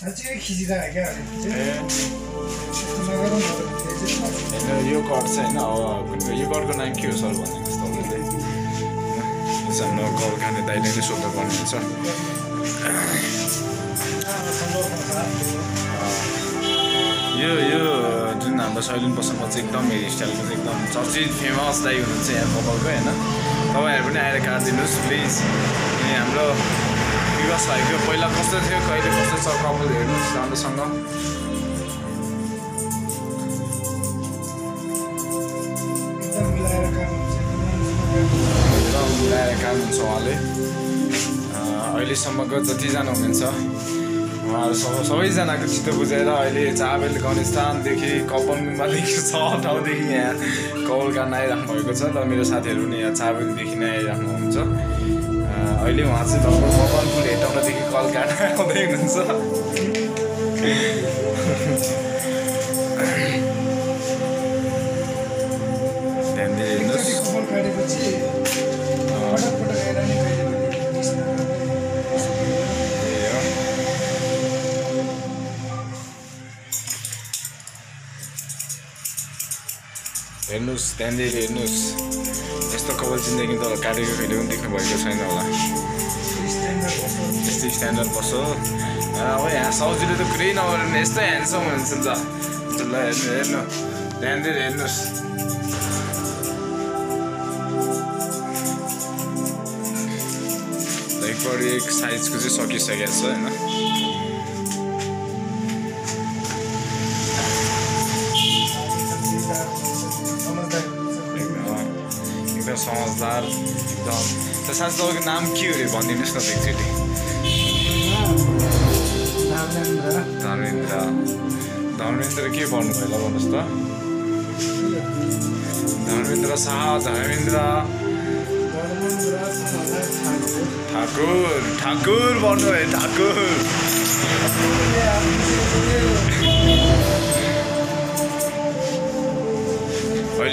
साँच्चै खिचिरहेको यो कट चाहिँ होइन यो कटको नाम के हो सर यो चाहिँ हाम्रो कल खाने दाइले नै सोध्नु पर्ने हुन्छ यो यो जुन हाम्रो सैलुन पसलमा चाहिँ एकदम हेयर स्टाइलको चाहिँ एकदम चर्चित फेमस दाइ हुनुहुन्छ यहाँ कपालको होइन तपाईँहरू पनि आएर काटिदिनुहोस् प्लिज अनि हाम्रो विकास भाइको पहिला कस्तो थियो? कहिले कस्तो छ कपाल हेर्नुहोस् राम्रोसँग। मिलाएर काम हुन्छ। उहाँले। अहिलेसम्मको जतिजना हुनुहुन्छ। उहाँहरू सब सबैजनाको चित्त बुझेर अहिले चाबेल गणेशस्थानदेखि कपनदेखि छ ठाउँदेखि यहाँ कौल गर्न आइराख्नु भएको छ। र मेरो साथीहरू पनि यहाँ चाबेलदेखि नै आइराख्नुहुन्छ अहिले उहाँ चाहिँ लगभग मकनपुर कल काट्न आउँदै हुनुहुन्छ। हेर्नुहोस् ध्यान दिएर हेर्नुहोस् यस्तो कपाल जिन्दगी त काटेको कहिले पनि देख्नु भएको छैन होला यस्तै स्ट्यान्डर्ड पर्छ अब यहाँ सब्जीले त कुरै नगरेर नि यस्तो ह्यान्डसम हुन्छ ल हेर्नु हेर्नु ध्यान दिएर हेर्नुहोस् एक साइजको चाहिँ सकिसकेको छ होइन समझदार एकदम त साँच्चै तपाईँको नाम के हो अरे भनिदिनुहोस् न त एकचोटि धर्मेन्द्र धर्मेन्द्र के भन्नुभयो ल भन्नुहोस् त धर्मेन्द्र शाह धर्मेन्द्र ठाकुर ठाकुर भन्नुभयो ठाकुर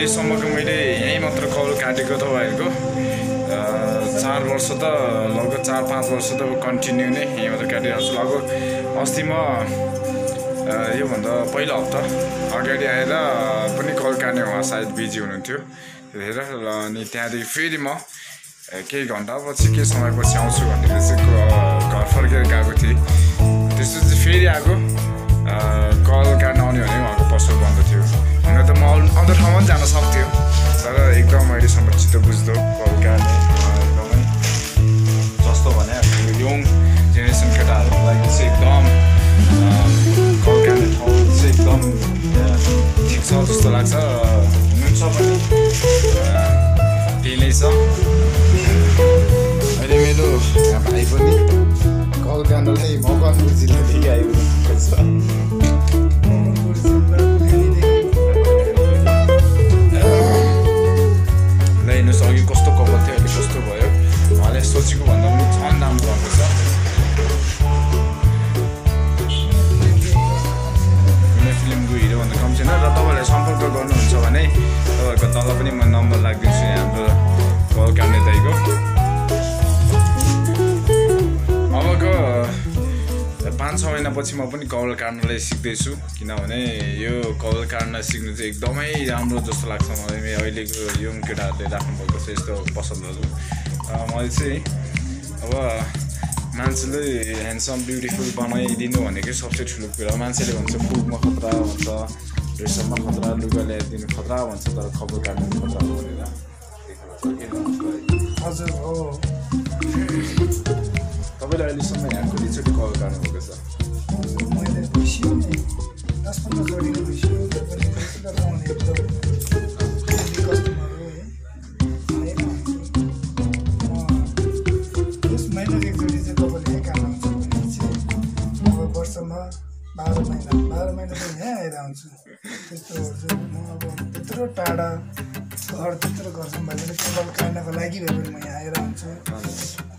अहिलेसम्मको मैले यहीँ मात्र कल काटेको तपाईँहरूको। चार वर्ष त लगभग चार पाँच वर्ष त कन्टिन्यू नै यहीँ मात्र काटिरहेको छु। लगभग अस्ति म योभन्दा पहिलो हप्ता अगाडि आएर पनि कल काट्ने उहाँ सायद बिजी हुनुहुन्थ्यो। त्यतिखेर र अनि त्यहाँदेखि फेरि म केही घन्टापछि केही समयपछि आउँछु भनेर चाहिँ घर फर्केर गएको थिएँ। त्यसपछि फेरि आएको म अरू ठाउँमा पनि जान सक्थ्यो। तर एकदम अहिलेसम्म चित्त बुझ्दो अ, एकदमै जस्तो भने यो यङ जेनेरेसन केटाहरूको लागि चाहिँ एकदम काट्ने ठाउँ चाहिँ एकदम ठिक छ जस्तो लाग्छ हुनुहुन्छ पनि त्यही नै छ। अहिले मेरो भाइ पनि कल काट्नलाई मकनपुर जिल्लादेखि आइपुग्नु छ। हेर्नुहोस् अघि कस्तो कपाल थियो अहिले कस्तो भयो उहाँले सोचेको भन्दा पनि झन् राम्रो भएको छ फिल्मको हिरोभन्दा कम छैन र तपाईँहरूले सम्पर्क गर्नुहुन्छ भने तपाईँहरूको तल पनि म नम्बर महिनापछि म पनि कल काट्नलाई सिक्दैछु। किनभने यो कल काट्न सिक्नु चाहिँ एकदमै राम्रो जस्तो लाग्छ मलाई। मे- अहिलेको यङ केटाहरूले राख्नुभएको छ यस्तो पसलहरू। मैले चाहिँ अब मान्छेले ह्यान्डसम ब्युटिफुल बनाइदिनु भनेकै सबसे ठुलो कुरा। मान्छेले भन्छ पुगमा खतरा भन्छ रेसममा खतरा लुगा ल्याइदिनु खतरा भन्छ तर खबर काट्नु खतरा भनेर? हजुर हो। तपाईँले अहिलेसम्म यहाँ कतिचोटि कल काट्नुभएको छ? मैले भइसक्यो नि दस पन्ध्र डेली कस्टमर हो यस महिनाको एकचोटि चाहिँ तपाईँले यहीँ काम आउँछ भने चाहिँ अब वर्षमा बाह्र महिना बाह्र महिना चाहिँ यहीँ आएर आउँछु त्यस्तोहरू चाहिँ म अब त्यत्रो टाढा घर त्यत्रो कपाल काट्नको लागि भए पनि म यहाँ आएर आउँछु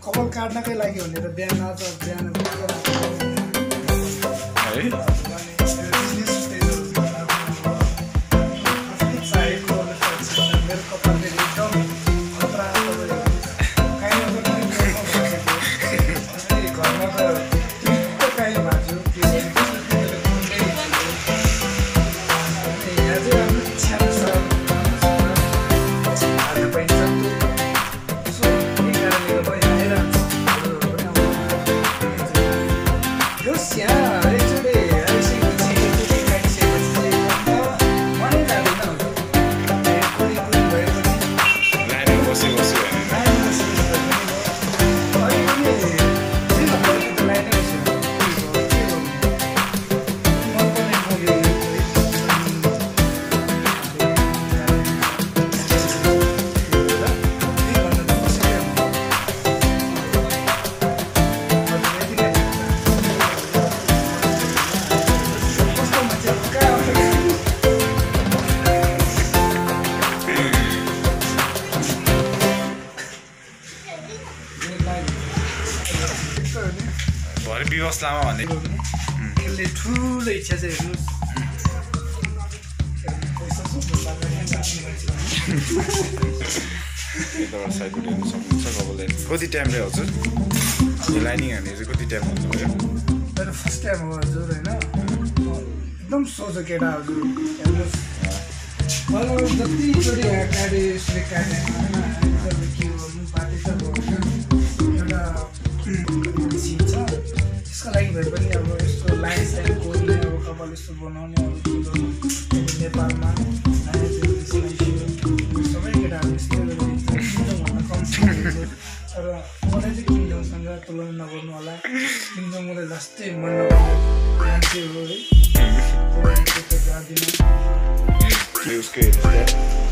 कपाल काट्नकै लागि भनेर बिहान आज बिहान Yeah. होस् लामा भन्ने। यसले ठुलो इच्छा चाहिँ हेर्नुहोस्। साइडबाट हेर्नु सक्नुहुन्छ तपाईँले कति टाइमले हजुर? यो लाइनिङ हान्ने चाहिँ कति टाइम हुन्छ भयो मेरो फर्स्ट टाइम हो हजुर होइन? एकदम सोझो केटा हजुर हेर्नुहोस्। जतिचोटि काटे यसले काटे के गर्नु? पार्टी त्यसको लागि भए पनि अब यस्तो लाइन साइन कोर्ने अब कपाल यस्तो बनाउने अब के गर्नु अब नेपालमा नयाँ जेनेरेसन आइसक्यो सबै केटाहरू यस्तै किङडमभन्दा कम्ती तर मलाई चाहिँ किङडमसँग तुलना नगर्नु होला। किङडम मलाई लास्टै मन मान्छे हो है। उसको